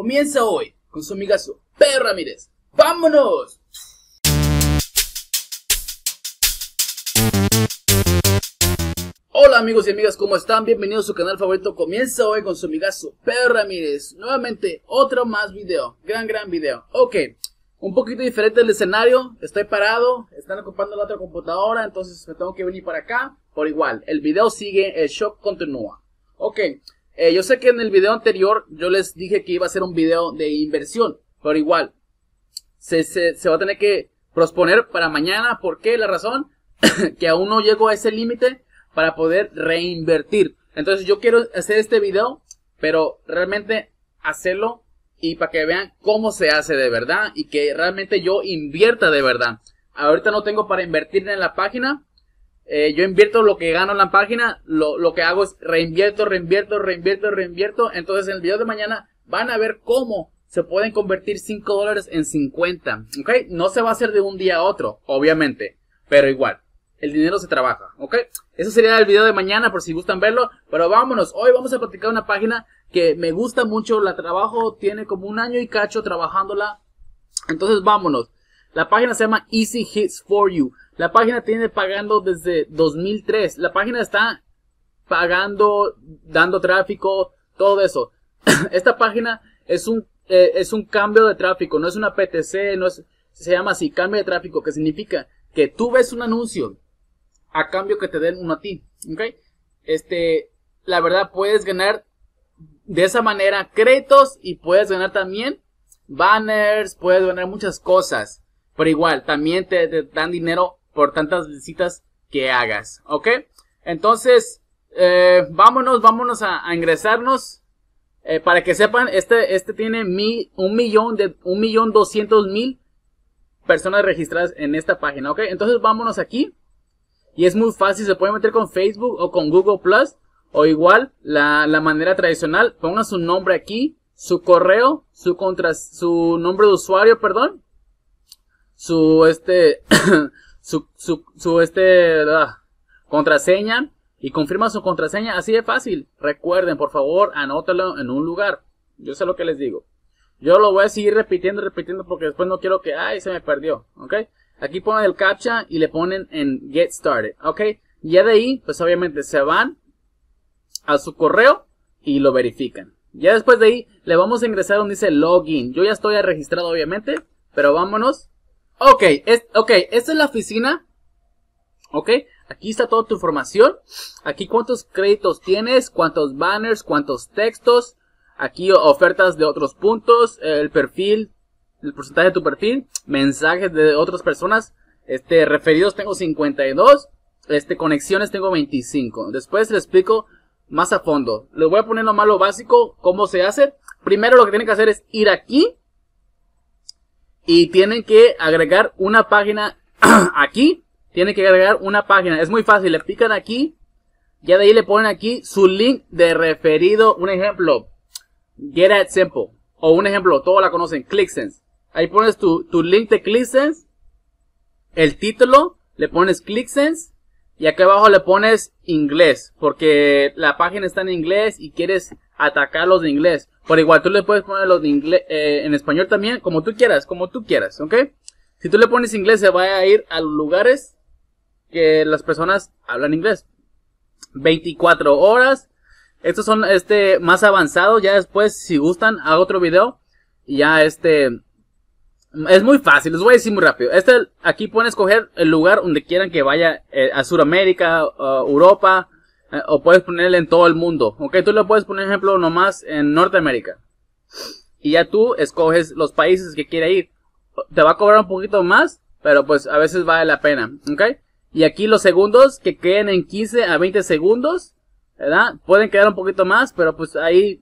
comienza hoy con su amigazo Pedro Ramírez. ¡Vámonos! Hola amigos y amigas, ¿cómo están? Bienvenidos a su canal favorito. Comienza hoy con su amigazo Pedro Ramírez. Nuevamente, otro más video. Gran, gran video. Ok, un poquito diferente el escenario. Estoy parado, están ocupando la otra computadora, entonces me tengo que venir para acá. Por igual, el video sigue, el show continúa. Ok, eh, yo sé que en el video anterior yo les dije que iba a ser un video de inversión, pero igual, se, se, se va a tener que prosponer para mañana. ¿Por qué? La razón que aún no llego a ese límite para poder reinvertir. Entonces yo quiero hacer este video, pero realmente hacerlo y para que vean cómo se hace de verdad y que realmente yo invierta de verdad. Ahorita no tengo para invertir en la página. Eh, yo invierto lo que gano en la página. Lo, lo que hago es reinvierto, reinvierto, reinvierto, reinvierto. Entonces en el video de mañana van a ver cómo se pueden convertir 5 dólares en 50. ¿Ok? No se va a hacer de un día a otro, obviamente. Pero igual el dinero se trabaja, ¿ok? Eso sería el video de mañana por si gustan verlo, pero vámonos, hoy vamos a platicar una página que me gusta mucho, la trabajo, tiene como un año y cacho trabajándola, entonces vámonos. La página se llama Easy Hits for You. La página tiene pagando desde 2003. La página está pagando, dando tráfico, todo eso. Esta página es un, eh, es un cambio de tráfico, no es una PTC, no es, se llama así, cambio de tráfico, que significa que tú ves un anuncio a cambio que te den uno a ti. Este, la verdad puedes ganar de esa manera créditos y puedes ganar también banners, puedes ganar muchas cosas. Pero igual, también te, dan dinero por tantas visitas que hagas. ¿Ok? Entonces, eh, vámonos, vámonos a, ingresarnos. Eh, para que sepan, este, este tiene un millón de, un millón doscientos mil personas registradas en esta página. ¿Ok? Entonces vámonos aquí. Y es muy fácil, se puede meter con Facebook o con Google Plus. O igual, la, manera tradicional, ponga su nombre aquí, su correo, su contra, su nombre de usuario, perdón. Su este, su, su, su este, contraseña. Y confirma su contraseña, así de fácil. Recuerden, por favor, anótalo en un lugar. Yo sé lo que les digo. Yo lo voy a seguir repitiendo, repitiendo porque después no quiero que, ay, se me perdió, ¿ok? Aquí ponen el captcha y le ponen en Get Started, ¿ok? Ya de ahí, pues obviamente se van a su correo y lo verifican. Ya después de ahí, le vamos a ingresar donde dice Login. Yo ya estoy registrado, obviamente, pero vámonos. Ok, es, ok, esta es la oficina. Ok, aquí está toda tu información. Aquí cuántos créditos tienes, cuántos banners, cuántos textos. Aquí ofertas de otros puntos, el perfil, el porcentaje de tu perfil, mensajes de otras personas, este, referidos tengo 52, este, conexiones tengo 25. Después les explico más a fondo. Les voy a poner lo lo básico, cómo se hace. Primero lo que tienen que hacer es ir aquí y tienen que agregar una página aquí. Tienen que agregar una página. Es muy fácil. Le pican aquí. Ya de ahí le ponen aquí su link de referido. Un ejemplo. Get it simple. O un ejemplo, todos la conocen. ClickSense. Ahí pones tu, tu link de ClickSense, el título, le pones ClickSense y acá abajo le pones inglés, porque la página está en inglés y quieres atacar los de inglés. Por igual, tú le puedes poner los de inglés eh, en español también, como tú quieras, como tú quieras, ¿ok? Si tú le pones inglés, se va a ir a los lugares que las personas hablan inglés. 24 horas. Estos son este más avanzados. Ya después, si gustan, hago otro video. Y ya este es muy fácil, les voy a decir muy rápido. Este, aquí pueden escoger el lugar donde quieran que vaya eh, a Sudamérica, Europa, eh, o puedes ponerle en todo el mundo. Ok, tú le puedes poner ejemplo nomás en Norteamérica. Y ya tú escoges los países que quiere ir. Te va a cobrar un poquito más, pero pues a veces vale la pena. Ok, y aquí los segundos que queden en 15 a 20 segundos, ¿verdad? Pueden quedar un poquito más, pero pues ahí,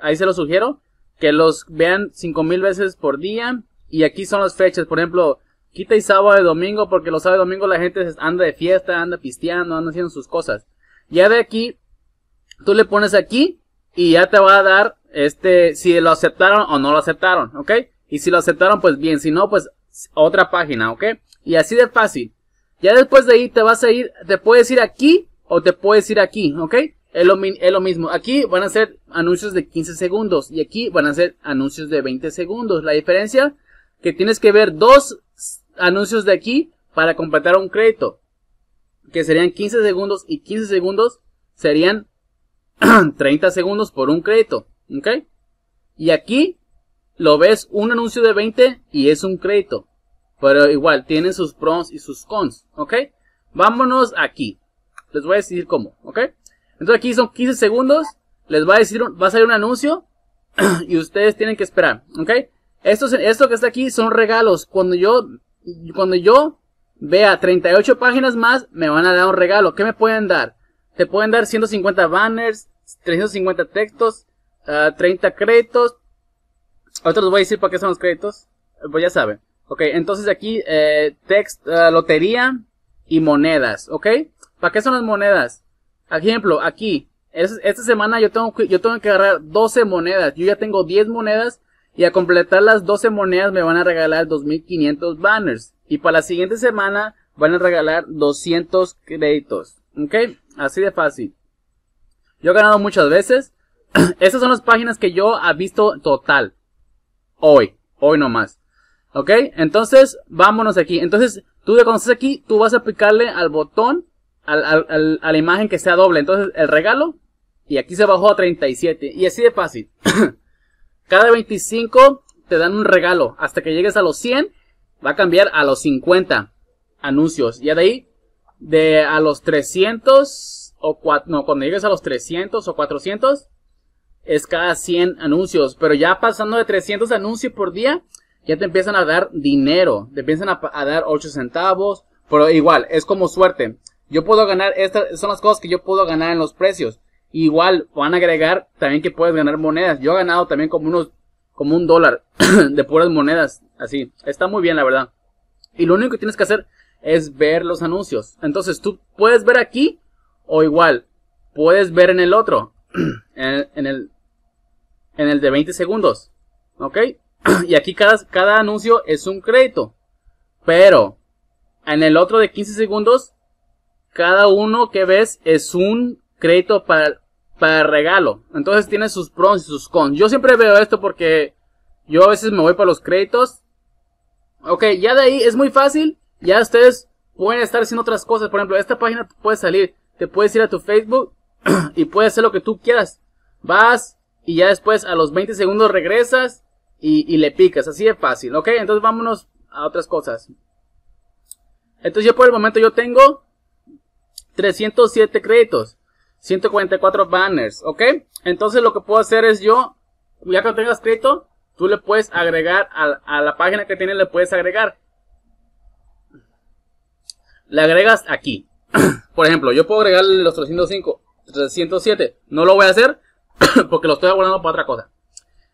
ahí se los sugiero. Que los vean 5000 veces por día y aquí son las fechas, por ejemplo, quita y sábado y domingo, porque los sábados y domingo la gente anda de fiesta, anda pisteando, anda haciendo sus cosas. Ya de aquí, tú le pones aquí y ya te va a dar, este, si lo aceptaron o no lo aceptaron, ¿ok? Y si lo aceptaron, pues bien, si no, pues otra página, ¿ok? Y así de fácil. Ya después de ahí te vas a ir, te puedes ir aquí o te puedes ir aquí, ¿ok? es lo, es lo mismo. Aquí van a ser anuncios de 15 segundos y aquí van a ser anuncios de 20 segundos. La diferencia que tienes que ver dos anuncios de aquí para completar un crédito. Que serían 15 segundos y 15 segundos serían 30 segundos por un crédito. ¿Ok? Y aquí lo ves un anuncio de 20 y es un crédito. Pero igual, tiene sus pros y sus cons. ¿Ok? Vámonos aquí. Les voy a decir cómo. ¿Ok? Entonces aquí son 15 segundos. Les va a decir, va a salir un anuncio. y ustedes tienen que esperar. ¿Ok? Esto, esto que está aquí son regalos. Cuando yo, cuando yo vea 38 páginas más, me van a dar un regalo. ¿Qué me pueden dar? Te pueden dar 150 banners, 350 textos, 30 ah, créditos. Les voy a decir para qué son los créditos. Pues ya saben. Ok, entonces aquí, eh, text, ah, lotería y monedas. Ok, ¿para qué son las monedas? Ejemplo, aquí, esta semana yo tengo, yo tengo que agarrar 12 monedas. Yo ya tengo 10 monedas y a completar las 12 monedas me van a regalar 2500 banners. Y para la siguiente semana van a regalar 200 créditos. ¿Ok? Así de fácil. Yo he ganado muchas veces. Estas son las páginas que yo he visto total. Hoy. Hoy nomás. ¿Ok? Entonces, vámonos aquí. Entonces, tú cuando estás aquí, tú vas a aplicarle al botón, al, a la imagen que sea doble. Entonces, el regalo. Y aquí se bajó a 37. Y así de fácil. Cada 25 te dan un regalo. Hasta que llegues a los 100, va a cambiar a los 50 anuncios. Y de ahí, de a los 300 o no, cuando llegues a los 300 o 400, es cada 100 anuncios. Pero ya pasando de 300 anuncios por día, ya te empiezan a dar dinero. Te empiezan a dar 8 centavos. Pero igual, es como suerte. Yo puedo ganar, estas son las cosas que yo puedo ganar en los precios. Igual van a agregar también que puedes ganar monedas. Yo he ganado también como unos, como un dólar de puras monedas. Así. Está muy bien, la verdad. Y lo único que tienes que hacer es ver los anuncios. Entonces tú puedes ver aquí o igual puedes ver en el otro. en, el, en el de 20 segundos. ¿Ok? y aquí cada, cada anuncio es un crédito. Pero en el otro de 15 segundos, cada uno que ves es un crédito para, para regalo. Entonces tiene sus pros y sus cons. Yo siempre veo esto porque yo a veces me voy para los créditos. Ok, ya de ahí es muy fácil. Ya ustedes pueden estar haciendo otras cosas. Por ejemplo, esta página puede salir. Te puedes ir a tu Facebook y puedes hacer lo que tú quieras. Vas y ya después a los 20 segundos regresas y, y le picas. Así de fácil. Ok, entonces vámonos a otras cosas. Entonces yo por el momento yo tengo 307 créditos. 144 banners, ¿ok? Entonces lo que puedo hacer es yo, ya que lo tengas escrito, tú le puedes agregar a, la página que tiene, le puedes agregar. Le agregas aquí. Por ejemplo, yo puedo agregarle los 305, 307. No lo voy a hacer porque lo estoy guardando para otra cosa.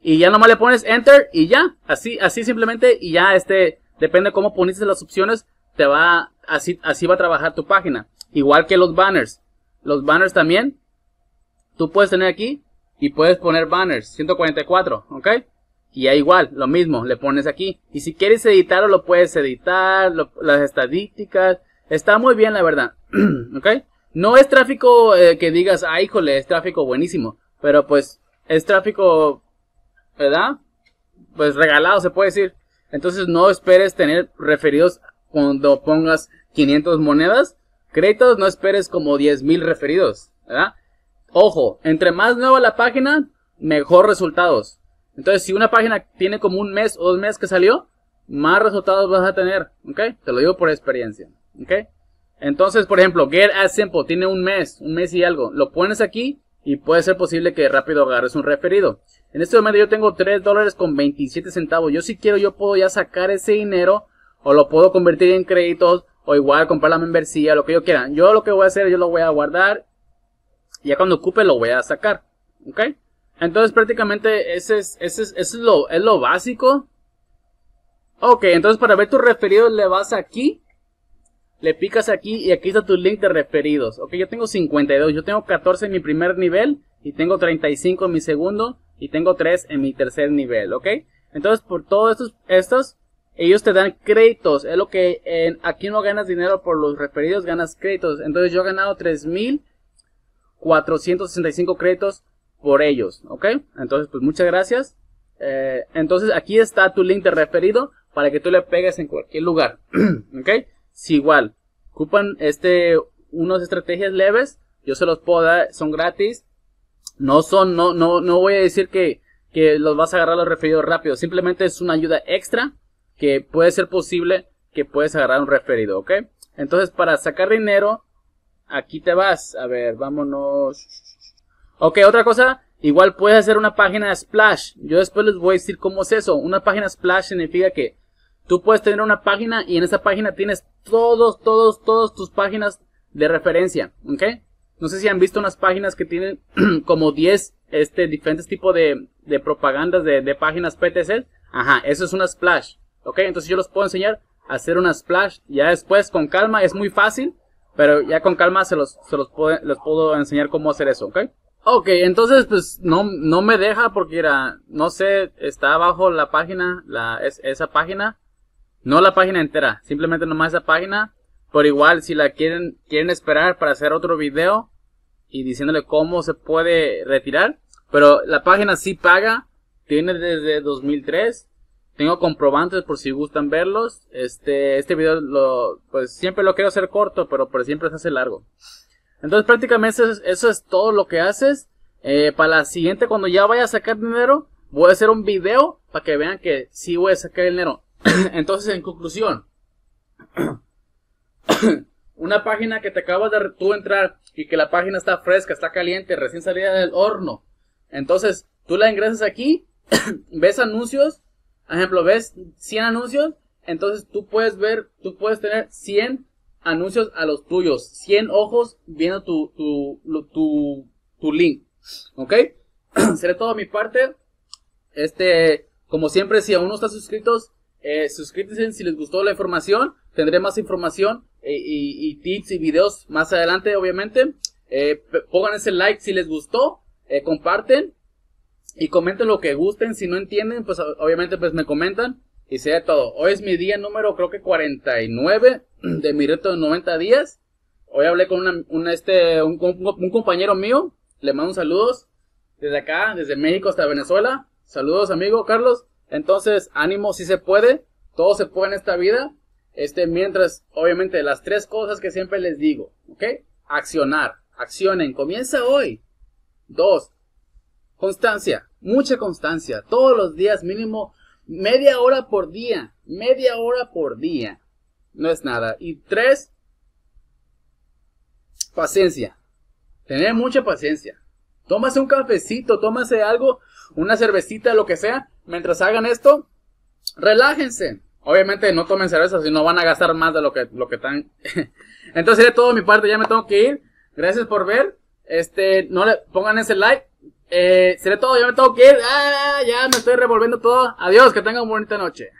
Y ya nomás le pones enter y ya. Así, así simplemente y ya este, depende cómo poniste las opciones, te va, así, así va a trabajar tu página. Igual que los banners los banners también. Tú puedes tener aquí y puedes poner banners 144, ¿ok? Y ya igual, lo mismo, le pones aquí. Y si quieres editarlo, lo puedes editar, las estadísticas. Está muy bien, la verdad. ¿Ok? No es tráfico eh, que digas, ah, híjole, es tráfico buenísimo. Pero pues, es tráfico, ¿verdad? Pues regalado, se puede decir. Entonces no esperes tener referidos cuando pongas 500 monedas Créditos, no esperes como 10.000 referidos, ¿verdad? Ojo, entre más nueva la página, mejor resultados. Entonces, si una página tiene como un mes o dos meses que salió, más resultados vas a tener, ¿ok? Te lo digo por experiencia, ¿ok? Entonces, por ejemplo, Get As Simple tiene un mes, un mes y algo. Lo pones aquí y puede ser posible que rápido agarres un referido. En este momento yo tengo 3 dólares con 27 centavos. Yo si quiero, yo puedo ya sacar ese dinero o lo puedo convertir en créditos o igual comprar la membresía, lo que yo quiera. Yo lo que voy a hacer, yo lo voy a guardar. Y ya cuando ocupe lo voy a sacar. ¿Ok? Entonces prácticamente ese es, ese es, es, lo, es lo básico. Ok, entonces para ver tus referidos le vas aquí. Le picas aquí y aquí está tu link de referidos. Ok, yo tengo 52. Yo tengo 14 en mi primer nivel. Y tengo 35 en mi segundo. Y tengo 3 en mi tercer nivel. Ok. Entonces por todos estos, estos ellos te dan créditos. Es lo que en, aquí no ganas dinero por los referidos, ganas créditos. Entonces yo he ganado 3000. 465 créditos por ellos, ¿ok? Entonces, pues muchas gracias. Eh, entonces, aquí está tu link de referido para que tú le pegues en cualquier lugar, ¿ok? Si igual, ocupan este, unas estrategias leves, yo se los puedo dar, son gratis. No son, no, no, no voy a decir que, que los vas a agarrar los referidos rápido, simplemente es una ayuda extra que puede ser posible que puedes agarrar un referido, ¿ok? Entonces, para sacar dinero, aquí te vas. A ver, vámonos. Ok, otra cosa. Igual puedes hacer una página Splash. Yo después les voy a decir cómo es eso. Una página Splash significa que tú puedes tener una página y en esa página tienes todos, todos, todos tus páginas de referencia. ¿Ok? No sé si han visto unas páginas que tienen como 10 este, diferentes tipos de, de propagandas de, de páginas PTC. Ajá, eso es una Splash. ¿Ok? Entonces yo los puedo enseñar a hacer una Splash. Ya después, con calma, es muy fácil. Pero ya con calma se los, se los, puedo, les puedo enseñar cómo hacer eso, ¿ok? Ok, entonces pues no, no me deja porque era, no sé, está abajo la página, la, es, esa página. No la página entera, simplemente nomás esa página. Por igual, si la quieren, quieren esperar para hacer otro video y diciéndole cómo se puede retirar. Pero la página sí paga, tiene desde 2003. Tengo comprobantes por si gustan verlos. Este, este video lo, pues siempre lo quiero hacer corto, pero por siempre se hace largo. Entonces prácticamente eso es, todo lo que haces. Eh, para la siguiente, cuando ya vaya a sacar dinero, voy a hacer un video para que vean que sí voy a sacar dinero. Entonces, en conclusión, una página que te acabas de tú entrar y que la página está fresca, está caliente, recién salida del horno. Entonces, tú la ingresas aquí, ves anuncios ejemplo, ves 100 anuncios, entonces tú puedes ver, tú puedes tener 100 anuncios a los tuyos, 100 ojos viendo tu, tu, tu, tu link, ¿ok? Seré todo mi parte. Este, como siempre, si aún no están suscritos, eh, si les gustó la información. Tendré más información eh, y, tips y videos más adelante, obviamente. Eh, pongan ese like si les gustó. Eh, comparten y comenten lo que gusten. Si no entienden, pues obviamente pues me comentan. Y sea todo. Hoy es mi día número creo que 49 de mi reto de 90 días. Hoy hablé con una, este, un, compañero mío. Le mando saludos desde acá, desde México hasta Venezuela. Saludos amigo Carlos. Entonces, ánimo si se puede. Todo se puede en esta vida. Este, mientras, obviamente, las tres cosas que siempre les digo. ¿Ok? Accionar. Accionen. Comienza hoy. Dos. Constancia, mucha constancia, todos los días mínimo media hora por día, media hora por día. No es nada. Y tres, paciencia. Tener mucha paciencia. Tómase un cafecito, tómase algo, una cervecita, lo que sea. Mientras hagan esto, relájense. Obviamente no tomen cerveza, si no van a gastar más de lo que, lo que están. Entonces, de todo mi parte, ya me tengo que ir. Gracias por ver. Este, no le pongan ese like eh, seré todo, ya me tengo que ir. Ah, ya me estoy revolviendo todo. Adiós, que tengan bonita noche.